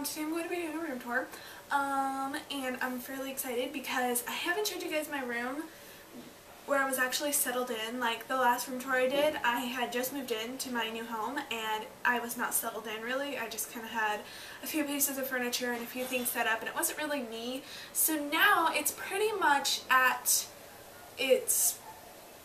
um, today I'm going to be doing a room tour, um, and I'm fairly excited because I haven't showed you guys my room where I was actually settled in. Like the last room tour I did, I had just moved in to my new home and I was not settled in really. I just kind of had a few pieces of furniture and a few things set up and it wasn't really me. So now it's pretty much at its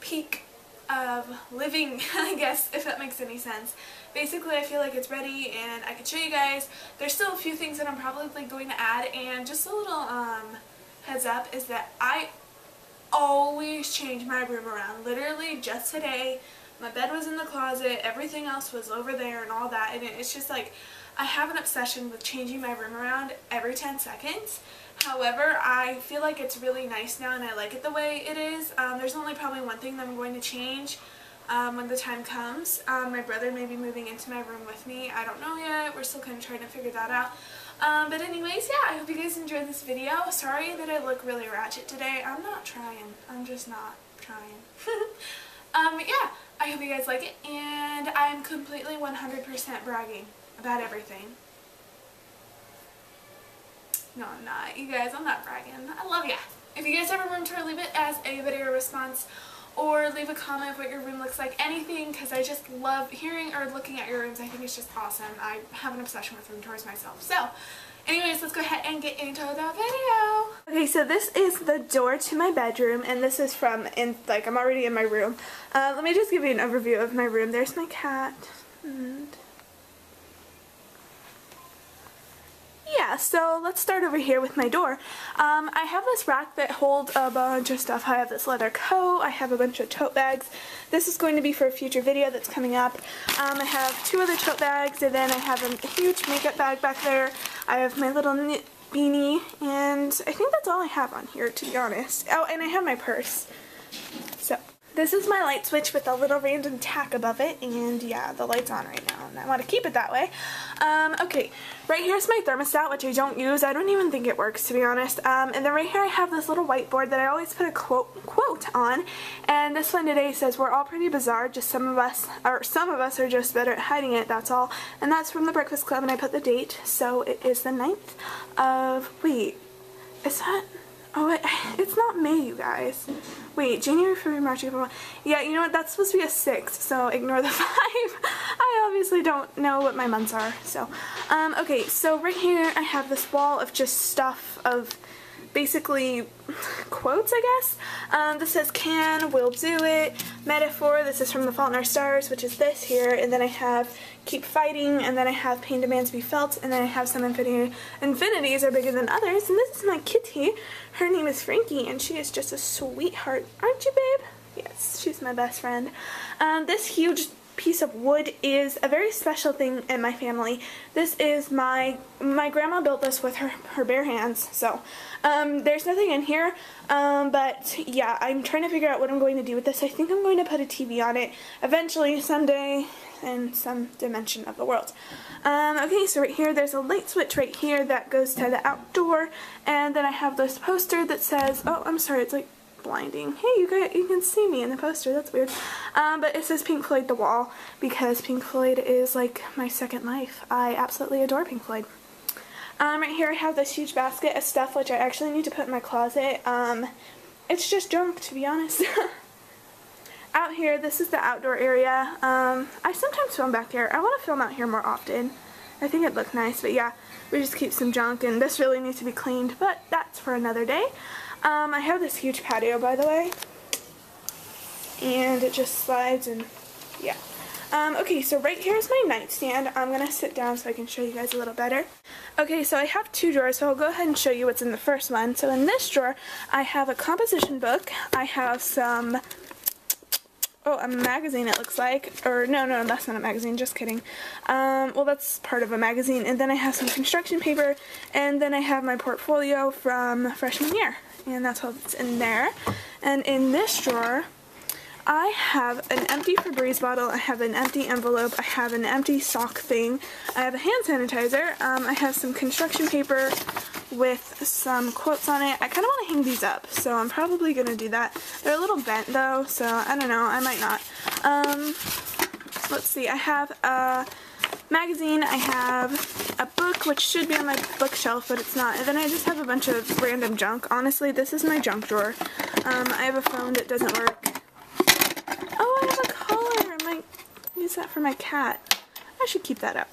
peak of living, I guess, if that makes any sense. Basically, I feel like it's ready and I can show you guys. There's still a few things that I'm probably going to add and just a little um, heads up is that I always change my room around. Literally just today, my bed was in the closet, everything else was over there and all that and it's just like I have an obsession with changing my room around every 10 seconds. However, I feel like it's really nice now and I like it the way it is. Um, there's only probably one thing that I'm going to change um, when the time comes. Um, my brother may be moving into my room with me. I don't know yet. We're still kind of trying to figure that out. Um, but anyways, yeah, I hope you guys enjoyed this video. Sorry that I look really ratchet today. I'm not trying. I'm just not trying. um, yeah, I hope you guys like it. And I'm completely 100% bragging about everything. No, I'm not. You guys, I'm not bragging. I love ya. If you guys have a room tour, leave it as a video response or leave a comment of what your room looks like, anything, because I just love hearing or looking at your rooms. I think it's just awesome. I have an obsession with room tours myself. So, anyways, let's go ahead and get into the video. Okay, so this is the door to my bedroom, and this is from, in like, I'm already in my room. Uh, let me just give you an overview of my room. There's my cat, and yeah, so let's start over here with my door. Um, I have this rack that holds a bunch of stuff. I have this leather coat, I have a bunch of tote bags. This is going to be for a future video that's coming up. Um, I have two other tote bags and then I have a huge makeup bag back there. I have my little knit beanie and I think that's all I have on here to be honest. Oh, and I have my purse. So, this is my light switch with a little random tack above it, and yeah, the light's on right now, and I want to keep it that way. Um, okay, right here's my thermostat, which I don't use. I don't even think it works, to be honest. Um, and then right here I have this little whiteboard that I always put a quote, quote on, and this one today says, we're all pretty bizarre, just some of us, or some of us are just better at hiding it, that's all. And that's from the Breakfast Club, and I put the date, so it is the 9th of, wait, is that... Oh, wait, it's not May, you guys. Wait, January, February, March, April, Yeah, you know what? That's supposed to be a 6, so ignore the 5. I obviously don't know what my months are, so. Um, okay, so right here I have this wall of just stuff of basically quotes, I guess. Um, this says can, will do it, metaphor, this is from The Fault in Our Stars, which is this here, and then I have keep fighting, and then I have pain demands to be felt, and then I have some infinity, infinities are bigger than others, and this is my kitty. Her name is Frankie, and she is just a sweetheart, aren't you, babe? Yes, she's my best friend. Um, this huge piece of wood is a very special thing in my family. This is my, my grandma built this with her, her bare hands, so um, there's nothing in here, um, but yeah, I'm trying to figure out what I'm going to do with this. I think I'm going to put a TV on it eventually, someday, in some dimension of the world. Um, okay, so right here, there's a light switch right here that goes to the outdoor, and then I have this poster that says, oh, I'm sorry, it's like blinding. Hey, you guys, you can see me in the poster. That's weird. Um, but it says Pink Floyd The Wall because Pink Floyd is like my second life. I absolutely adore Pink Floyd. Um, right here I have this huge basket of stuff which I actually need to put in my closet. Um, it's just junk to be honest. out here, this is the outdoor area. Um, I sometimes film back here. I want to film out here more often. I think it looked nice, but yeah, we just keep some junk and this really needs to be cleaned, but that's for another day. Um, I have this huge patio, by the way, and it just slides and yeah. Um, okay, so right here is my nightstand. I'm going to sit down so I can show you guys a little better. Okay, so I have two drawers, so I'll go ahead and show you what's in the first one. So in this drawer, I have a composition book. I have some oh, a magazine it looks like. Or, no, no, that's not a magazine, just kidding. Um, well, that's part of a magazine. And then I have some construction paper, and then I have my portfolio from freshman year. And that's what's in there. And in this drawer, I have an empty Febreze bottle, I have an empty envelope, I have an empty sock thing, I have a hand sanitizer, um, I have some construction paper with some quotes on it. I kind of want to hang these up, so I'm probably going to do that. They're a little bent though, so I don't know, I might not. Um, let's see, I have a magazine, I have book, which should be on my bookshelf, but it's not. And then I just have a bunch of random junk. Honestly, this is my junk drawer. Um, I have a phone that doesn't work. Oh, I have a collar. I might use that for my cat. I should keep that up.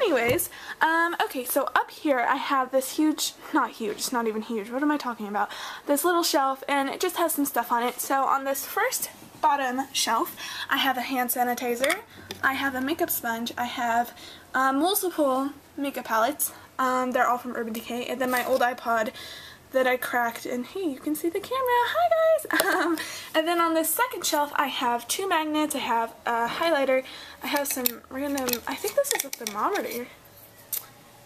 Anyways, um, okay, so up here I have this huge, not huge, it's not even huge, what am I talking about? This little shelf, and it just has some stuff on it. So on this first bottom shelf, I have a hand sanitizer, I have a makeup sponge, I have um, multiple makeup palettes, um, they're all from Urban Decay, and then my old iPod that I cracked and hey you can see the camera. Hi guys. Um, and then on the second shelf I have two magnets. I have a highlighter. I have some random I think this is a thermometer.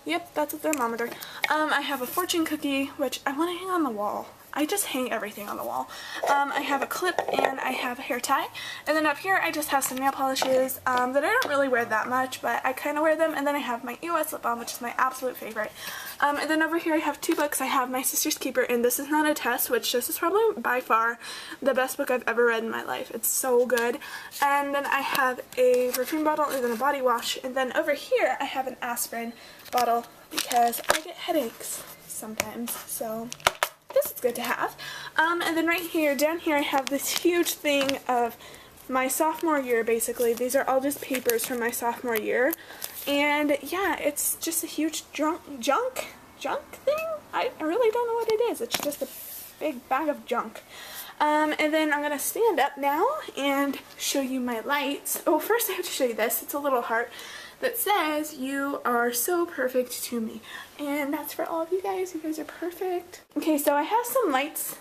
Yep that's a thermometer um, I have a fortune cookie which I want to hang on the wall I just hang everything on the wall. Um, I have a clip and I have a hair tie. And then up here I just have some nail polishes um, that I don't really wear that much, but I kind of wear them. And then I have my EOS lip balm, which is my absolute favorite. Um, and then over here I have two books. I have My Sister's Keeper, and this is not a test, which this is probably by far the best book I've ever read in my life. It's so good. And then I have a perfume bottle and then a body wash. And then over here I have an aspirin bottle because I get headaches sometimes. So this is good to have. Um, and then right here, down here, I have this huge thing of my sophomore year, basically. These are all just papers from my sophomore year. And yeah, it's just a huge junk, junk, junk thing? I, I really don't know what it is. It's just a big bag of junk. Um, and then I'm going to stand up now and show you my lights. Oh, first I have to show you this. It's a little heart that says, you are so perfect to me. And that's for all of you guys. You guys are perfect. Okay, so I have some lights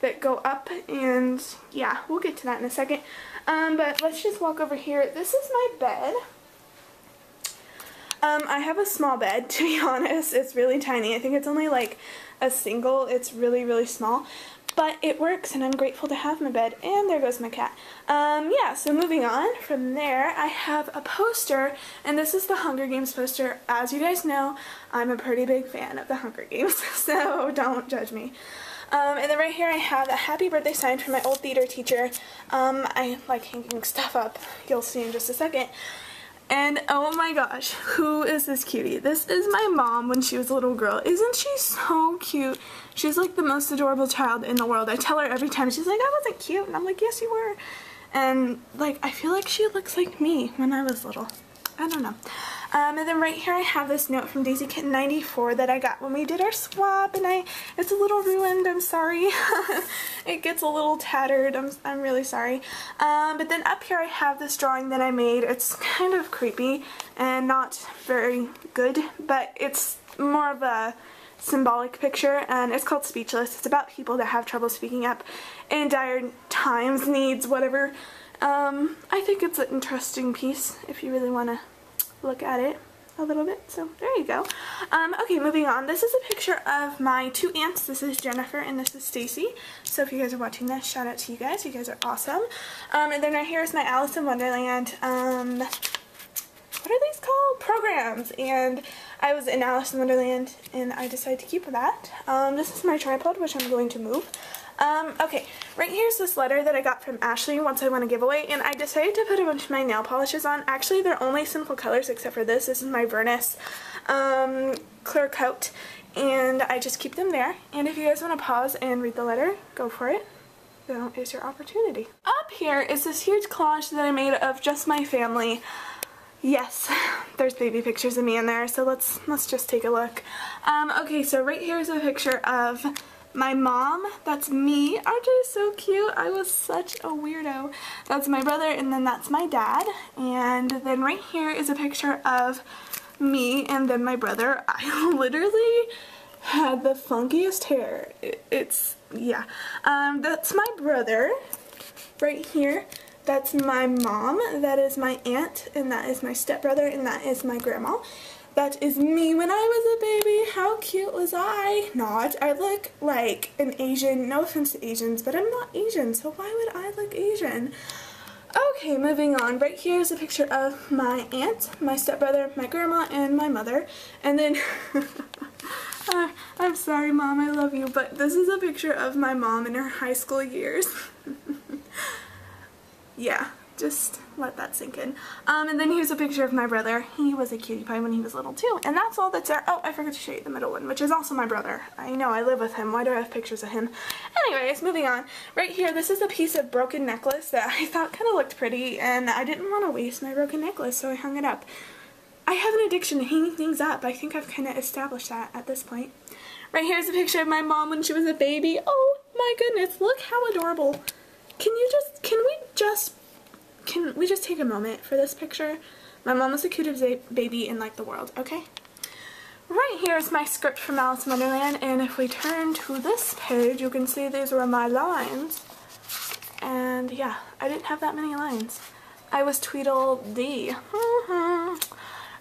that go up and yeah, we'll get to that in a second. Um, but let's just walk over here. This is my bed. Um, I have a small bed, to be honest. It's really tiny. I think it's only like a single. It's really, really small. But it works and I'm grateful to have my bed. And there goes my cat. Um, yeah, so moving on from there, I have a poster. And this is the Hunger Games poster. As you guys know, I'm a pretty big fan of the Hunger Games. So don't judge me. Um, and then right here I have a happy birthday sign from my old theater teacher. Um, I like hanging stuff up. You'll see in just a second. And oh my gosh, who is this cutie? This is my mom when she was a little girl. Isn't she so cute? She's like the most adorable child in the world. I tell her every time, she's like, I wasn't cute. And I'm like, yes you were. And like, I feel like she looks like me when I was little. I don't know. Um, and then right here I have this note from Daisy Kitten 94 that I got when we did our swap and I it's a little ruined, I'm sorry. it gets a little tattered, I'm, I'm really sorry. Um, but then up here I have this drawing that I made. It's kind of creepy and not very good, but it's more of a symbolic picture and it's called Speechless. It's about people that have trouble speaking up in dire times, needs, whatever. Um, I think it's an interesting piece if you really want to look at it a little bit. So there you go. Um, okay, moving on. This is a picture of my two aunts. This is Jennifer and this is Stacy. So if you guys are watching this, shout out to you guys. You guys are awesome. Um, and then right here is my Alice in Wonderland. Um, what are these called? Programs. And I was in Alice in Wonderland and I decided to keep that. Um, this is my tripod, which I'm going to move. Um, okay, right here's this letter that I got from Ashley once I won a giveaway, and I decided to put a bunch of my nail polishes on. Actually, they're only simple colors except for this. This is my Vernus um, clear coat, and I just keep them there. And if you guys want to pause and read the letter, go for it. Now is your opportunity. Up here is this huge collage that I made of just my family. Yes, there's baby pictures of me in there, so let's let's just take a look. Um, okay, so right here is a picture of my mom, that's me. Aren't I so cute? I was such a weirdo. That's my brother and then that's my dad. And then right here is a picture of me and then my brother. I literally had the funkiest hair. it's, yeah. Um, that's my brother right here. That's my mom, that is my aunt, and that is my stepbrother, and that is my grandma. That is me when I was a baby. How cute was I? Not. I look like an Asian. No offense to Asians, but I'm not Asian, so why would I look Asian? Okay, moving on. Right here is a picture of my aunt, my stepbrother, my grandma, and my mother. And then, uh, I'm sorry mom, I love you, but this is a picture of my mom in her high school years. yeah, just let that sink in. Um, and then here's a picture of my brother. He was a cutie pie when he was little too. And that's all that's there. Oh, I forgot to show you the middle one, which is also my brother. I know, I live with him. Why do I have pictures of him? Anyways, moving on. Right here, this is a piece of broken necklace that I thought kind of looked pretty, and I didn't want to waste my broken necklace, so I hung it up. I have an addiction to hanging things up. I think I've kind of established that at this point. Right here's a picture of my mom when she was a baby. Oh my goodness, look how adorable. Can you just, can we just can we just take a moment for this picture? My mom was the cutest baby in like the world, okay? Right here is my script from Alice in Wonderland, and if we turn to this page, you can see these were my lines. And yeah, I didn't have that many lines. I was Tweedledee.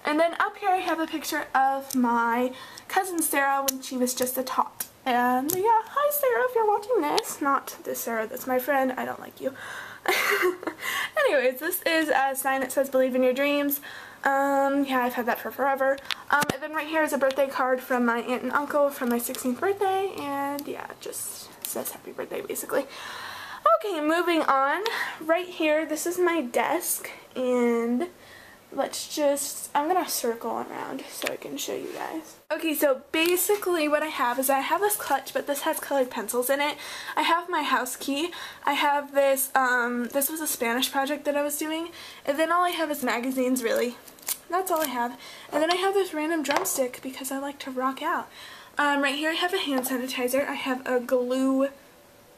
and then up here I have a picture of my cousin Sarah when she was just a tot. And yeah, hi Sarah if you're watching this. Not this Sarah, that's my friend. I don't like you. Anyways, this is a sign that says believe in your dreams. Um, yeah, I've had that for forever. Um, and then right here is a birthday card from my aunt and uncle from my 16th birthday. And yeah, just says happy birthday basically. Okay, moving on. Right here, this is my desk. And let's just, I'm going to circle around so I can show you guys. Okay, so basically what I have is I have this clutch, but this has colored pencils in it. I have my house key. I have this, um, this was a Spanish project that I was doing. And then all I have is magazines, really. That's all I have. And then I have this random drumstick because I like to rock out. Um, right here I have a hand sanitizer. I have a glue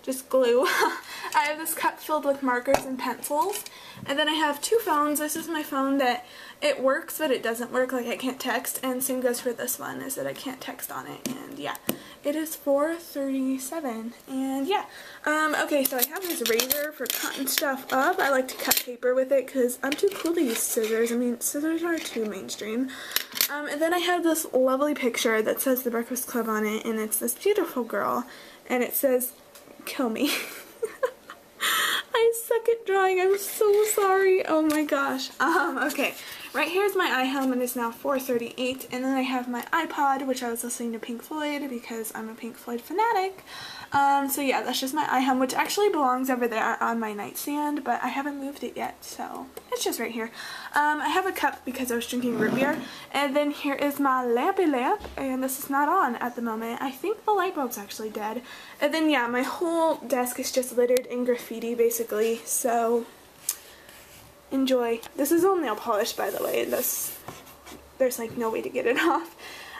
just glue. I have this cup filled with markers and pencils. And then I have two phones. This is my phone that it works, but it doesn't work. Like I can't text. And same goes for this one, is that I can't text on it. And yeah, it is 4.37. And yeah, um, okay, so I have this razor for cutting stuff up. I like to cut paper with it because I'm too cool to use scissors. I mean, scissors are too mainstream. Um, and then I have this lovely picture that says The Breakfast Club on it, and it's this beautiful girl. And it says, kill me. I suck at drawing. I'm so sorry. Oh my gosh. Um, okay. Right here is my iHelmet. It's now 4.38 and then I have my iPod which I was listening to Pink Floyd because I'm a Pink Floyd fanatic. Um, so yeah, that's just my iHelmet which actually belongs over there on my nightstand but I haven't moved it yet so it's just right here. Um, I have a cup because I was drinking root beer and then here is my lampy lamp and this is not on at the moment. I think the light bulb's actually dead. And then yeah, my whole desk is just littered in graffiti basically so enjoy. This is all nail polish, by the way. This, there's like no way to get it off.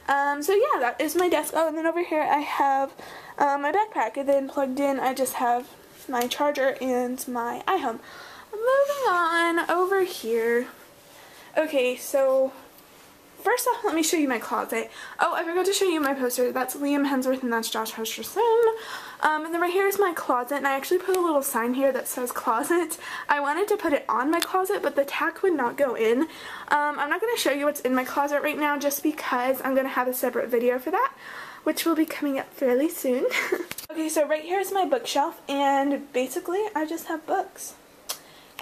Um, so yeah, that is my desk. Oh, and then over here I have uh, my backpack. And then plugged in, I just have my charger and my iHome. Moving on over here. Okay, so first off, let me show you my closet. Oh, I forgot to show you my poster. That's Liam Hemsworth and that's Josh Hutcherson. Um, and then right here is my closet, and I actually put a little sign here that says closet. I wanted to put it on my closet, but the tack would not go in. Um, I'm not going to show you what's in my closet right now just because I'm going to have a separate video for that, which will be coming up fairly soon. okay, so right here is my bookshelf, and basically I just have books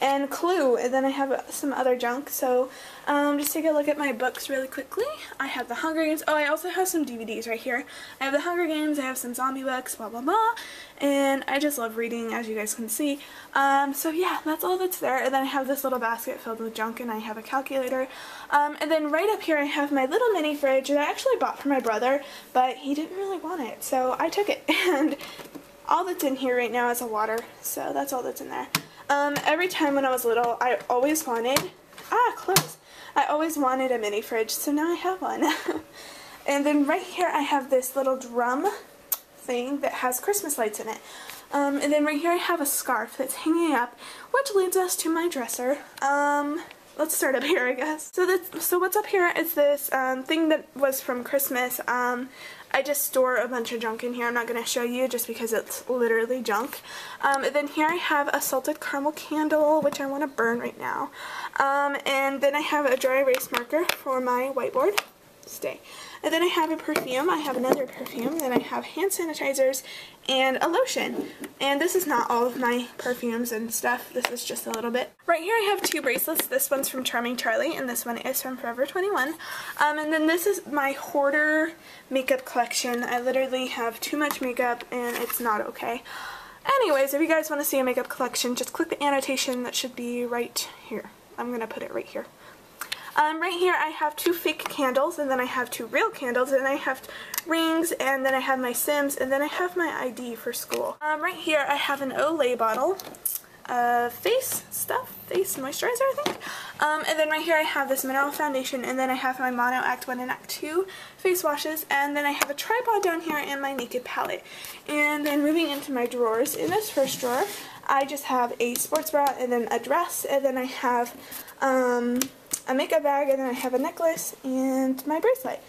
and Clue, and then I have some other junk. So um, just take a look at my books really quickly. I have the Hunger Games. Oh, I also have some DVDs right here. I have the Hunger Games, I have some zombie books, blah, blah, blah. And I just love reading, as you guys can see. Um, so yeah, that's all that's there. And then I have this little basket filled with junk, and I have a calculator. Um, and then right up here, I have my little mini fridge that I actually bought for my brother, but he didn't really want it, so I took it. And all that's in here right now is a water, so that's all that's in there. Um, every time when I was little, I always wanted, ah, close. I always wanted a mini fridge, so now I have one. and then right here I have this little drum thing that has Christmas lights in it. Um, and then right here I have a scarf that's hanging up, which leads us to my dresser. Um, let's start up here, I guess. So that's, so what's up here is this um, thing that was from Christmas. Um, I just store a bunch of junk in here. I'm not going to show you just because it's literally junk. Um, then here I have a salted caramel candle, which I want to burn right now. Um, and then I have a dry erase marker for my whiteboard. Stay. And then I have a perfume. I have another perfume. Then I have hand sanitizers and a lotion. And this is not all of my perfumes and stuff. This is just a little bit. Right here I have two bracelets. This one's from Charming Charlie and this one is from Forever 21. Um, and then this is my hoarder makeup collection. I literally have too much makeup and it's not okay. Anyways, if you guys want to see a makeup collection, just click the annotation that should be right here. I'm going to put it right here. Um, right here I have two fake candles, and then I have two real candles, and I have rings, and then I have my Sims, and then I have my ID for school. Um, right here I have an Olay bottle of face stuff, face moisturizer I think. Um, and then right here I have this mineral foundation, and then I have my Mono Act 1 and Act 2 face washes, and then I have a tripod down here and my Naked palette. And then moving into my drawers, in this first drawer I just have a sports bra, and then a dress, and then I have um, a makeup bag, and then I have a necklace and my bracelet.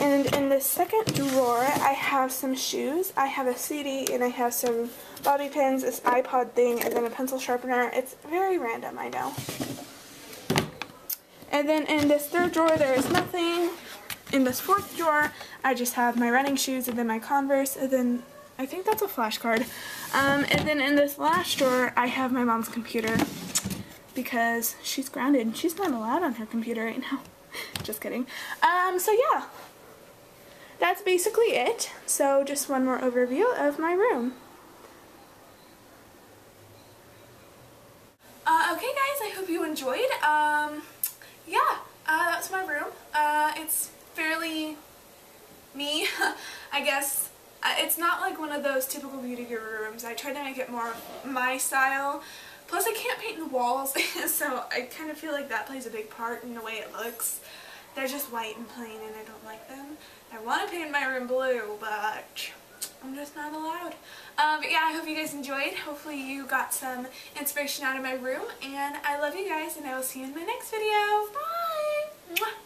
And in the second drawer, I have some shoes, I have a CD, and I have some bobby pins, this iPod thing, and then a pencil sharpener. It's very random, I know. And then in this third drawer, there is nothing. In this fourth drawer, I just have my running shoes, and then my Converse, and then I think that's a flashcard. Um, and then in this last drawer, I have my mom's computer because she's grounded. She's not allowed on her computer right now. just kidding. Um, so yeah, that's basically it. So just one more overview of my room. Uh, okay guys, I hope you enjoyed. Um, yeah, uh, that's my room. Uh, it's fairly me, I guess. Uh, it's not like one of those typical beauty guru rooms. I tried to make it more my style. Plus I can't paint the walls, so I kind of feel like that plays a big part in the way it looks. They're just white and plain and I don't like them. I want to paint my room blue, but I'm just not allowed. Um, but yeah, I hope you guys enjoyed. Hopefully you got some inspiration out of my room. And I love you guys and I will see you in my next video. Bye!